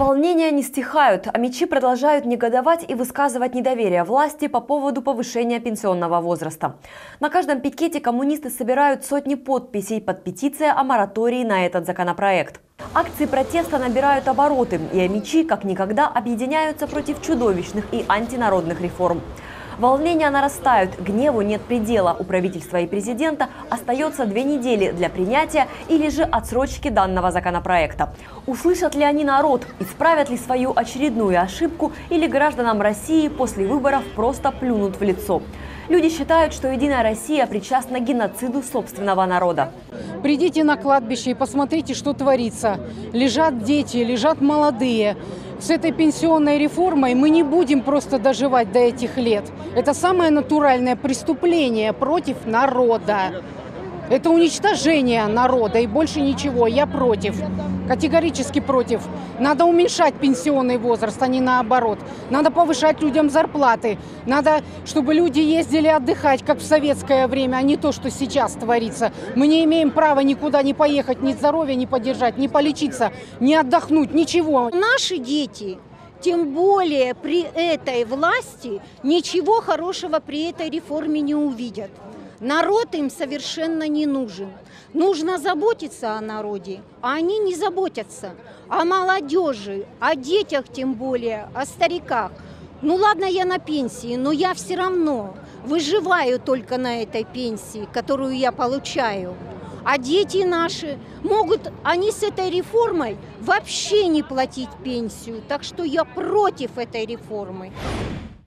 Волнения не стихают, а мечи продолжают негодовать и высказывать недоверие власти по поводу повышения пенсионного возраста. На каждом пикете коммунисты собирают сотни подписей под петиция о моратории на этот законопроект. Акции протеста набирают обороты, и мечи как никогда объединяются против чудовищных и антинародных реформ. Волнения нарастают, гневу нет предела. У правительства и президента остается две недели для принятия или же отсрочки данного законопроекта. Услышат ли они народ, исправят ли свою очередную ошибку или гражданам России после выборов просто плюнут в лицо? Люди считают, что «Единая Россия» причастна к геноциду собственного народа. Придите на кладбище и посмотрите, что творится. Лежат дети, лежат молодые. С этой пенсионной реформой мы не будем просто доживать до этих лет. Это самое натуральное преступление против народа. Это уничтожение народа и больше ничего. Я против. Категорически против. Надо уменьшать пенсионный возраст, а не наоборот. Надо повышать людям зарплаты. Надо, чтобы люди ездили отдыхать, как в советское время, а не то, что сейчас творится. Мы не имеем права никуда не поехать, ни здоровья не поддержать, ни полечиться, ни отдохнуть, ничего. Наши дети тем более при этой власти ничего хорошего при этой реформе не увидят. Народ им совершенно не нужен. Нужно заботиться о народе, а они не заботятся. О молодежи, о детях тем более, о стариках. Ну ладно, я на пенсии, но я все равно выживаю только на этой пенсии, которую я получаю. А дети наши могут, они с этой реформой вообще не платить пенсию. Так что я против этой реформы.